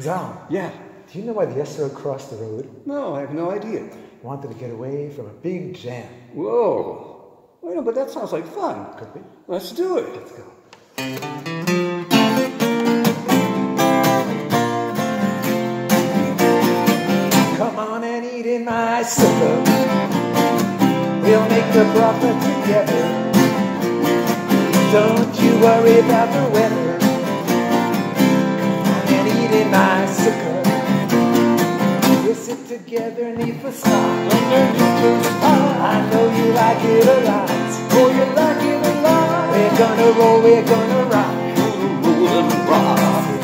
Zal, Yeah. do you know why the esrog crossed the road? No, I have no idea. Wanted to get away from a big jam. Whoa. Wait, no, but that sounds like fun. Could be. Let's do it. Let's go. Come on and eat in my sukkah. We'll make the profit together. Don't you worry about the weather. Sit together stars. Underneath the stars. I know you like it a lot. Oh, you like it a lot. We're gonna roll, we're gonna rock. Roll and rock.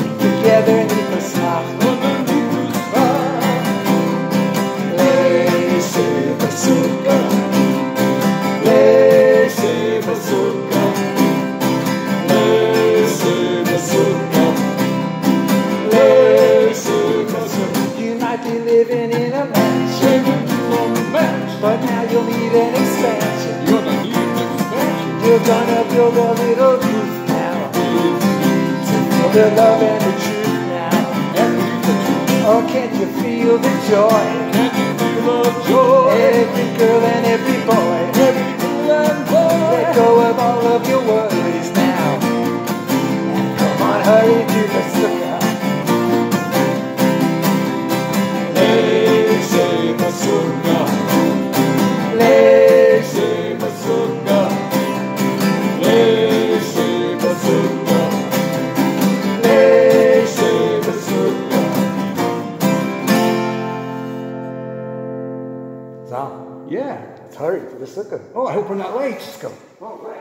You living in a mansion, Take it to a match. but now you'll need an expansion. You're gonna need an expansion. You're gonna build a little roof now. to Feel the love and the truth now. And leave the truth. Oh, can't you feel the joy? Can't you feel the joy? Every girl and every boy. Every girl and boy. Let go of all of your worries now. And come on, hurry to the sukkah. Zal, Yeah. let's hurry to the sukkah. Oh, I hope we're not late. Let's go. All right.